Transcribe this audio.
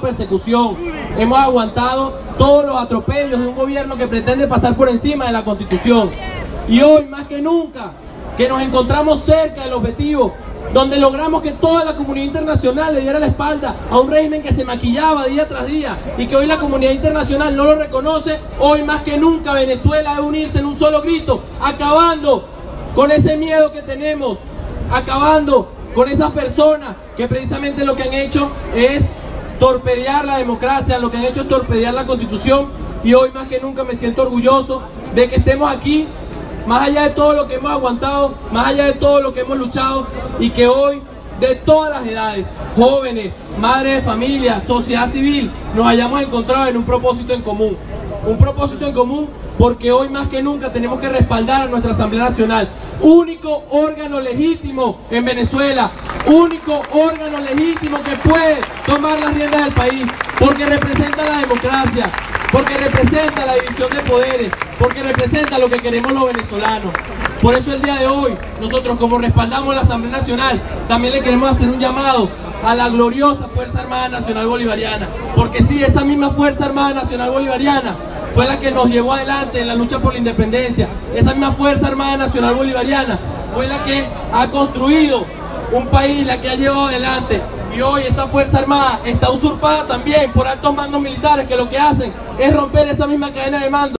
persecución, hemos aguantado todos los atropellos de un gobierno que pretende pasar por encima de la constitución. Y hoy más que nunca, que nos encontramos cerca del objetivo, donde logramos que toda la comunidad internacional le diera la espalda a un régimen que se maquillaba día tras día y que hoy la comunidad internacional no lo reconoce, hoy más que nunca Venezuela debe unirse en un solo grito, acabando con ese miedo que tenemos, acabando con esas personas que precisamente lo que han hecho es torpedear la democracia, lo que han hecho es torpedear la constitución y hoy más que nunca me siento orgulloso de que estemos aquí, más allá de todo lo que hemos aguantado, más allá de todo lo que hemos luchado y que hoy de todas las edades, jóvenes, madres de familia, sociedad civil, nos hayamos encontrado en un propósito en común. Un propósito en común porque hoy más que nunca tenemos que respaldar a nuestra Asamblea Nacional, único órgano legítimo en Venezuela, único órgano legítimo que puede tomar las riendas del país, porque representa la democracia, porque representa la división de poderes, porque representa lo que queremos los venezolanos. Por eso el día de hoy, nosotros como respaldamos la Asamblea Nacional, también le queremos hacer un llamado a la gloriosa Fuerza Armada Nacional Bolivariana, porque sí, esa misma Fuerza Armada Nacional Bolivariana fue la que nos llevó adelante en la lucha por la independencia. Esa misma Fuerza Armada Nacional Bolivariana fue la que ha construido un país, la que ha llevado adelante. Y hoy esa Fuerza Armada está usurpada también por altos mandos militares que lo que hacen es romper esa misma cadena de mando.